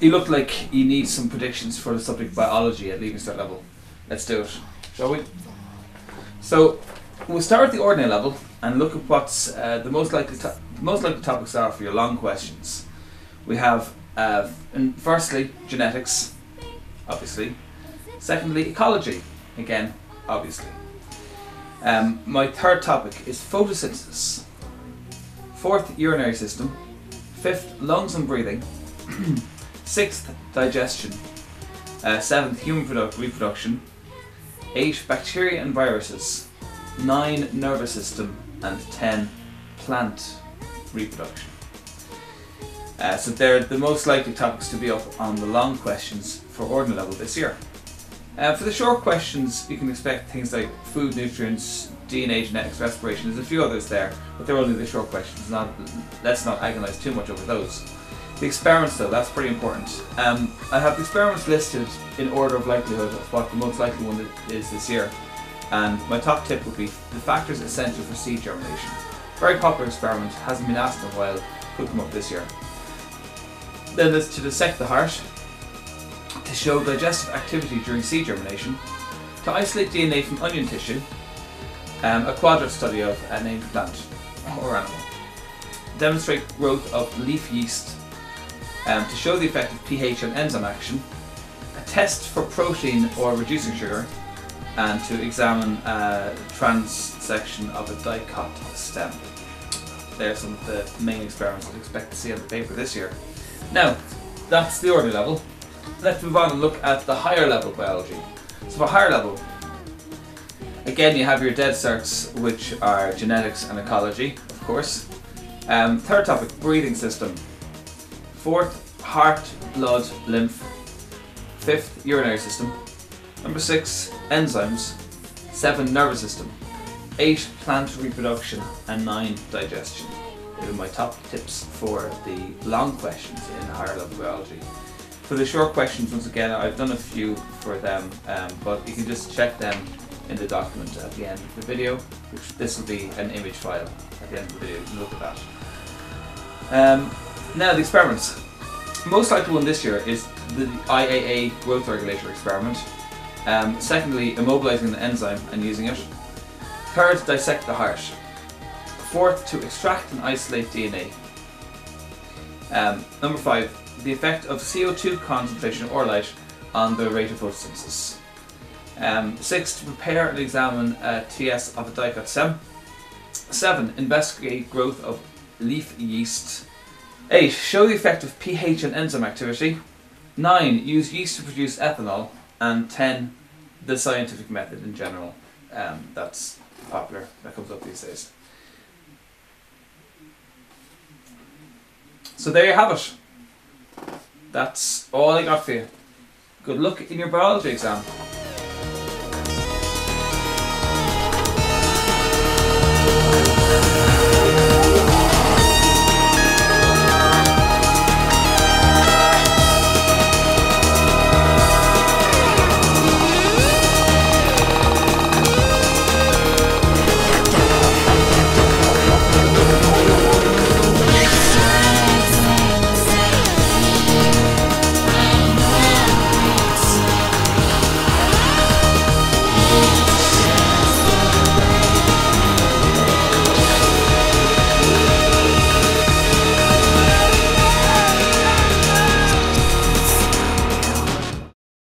you look like you need some predictions for the subject biology at Leaving Cert level. Let's do it, shall we? So we'll start at the ordinary level and look at what's uh, the most likely to- most likely topics are for your long questions. We have, uh, firstly, genetics, obviously. Secondly, ecology, again, obviously. Um, my third topic is photosynthesis. Fourth, urinary system. Fifth, lungs and breathing. Sixth, digestion. Uh, seventh, human product reproduction. Eight, bacteria and viruses. Nine, nervous system. And ten, plant reproduction. Uh, so they're the most likely topics to be up on the long questions for ordinary level this year. Uh, for the short questions, you can expect things like food, nutrients, DNA, genetics, respiration. There's a few others there, but they're only the short questions. Not, let's not agonise too much over those. The experiments, though, that's pretty important. Um, I have the experiments listed in order of likelihood of what the most likely one is this year. And my top tip would be the factors essential for seed germination. Very popular experiment, hasn't been asked in a while, could come up this year. Then there's to dissect the heart, to show digestive activity during seed germination, to isolate DNA from onion tissue, um, a quadrant study of a named plant or animal, demonstrate growth of leaf yeast, um, to show the effect of pH on enzyme action, a test for protein or reducing sugar, and to examine a transection of a dicot stem. There are some of the main experiments I'd expect to see on the paper this year. Now, that's the order level. Let's move on and look at the higher level biology. So for higher level, again you have your dead certs, which are genetics and ecology, of course. Um, third topic, breathing system. Fourth, heart, blood, lymph. Fifth, urinary system. Number six, enzymes. Seven, nervous system. Eight, plant reproduction. And nine, digestion. These are my top tips for the long questions in higher level biology. For the short questions, once again, I've done a few for them, um, but you can just check them in the document at the end of the video, which this will be an image file at the end of the video. You can look at that. Um, now, the experiments. Most likely one this year is the IAA growth regulator experiment. Um, secondly, immobilizing the enzyme and using it. Third, dissect the heart. Fourth, to extract and isolate DNA. Um, number five, the effect of CO2 concentration or light on the rate of photosynthesis. Um, six, to prepare and examine a TS of a dicot stem. Seven, investigate growth of leaf yeast. Eight, show the effect of pH and enzyme activity. Nine, use yeast to produce ethanol. And ten, the scientific method in general. Um, that's popular, that comes up these days. So there you have it. That's all I got for you. Good luck in your biology exam.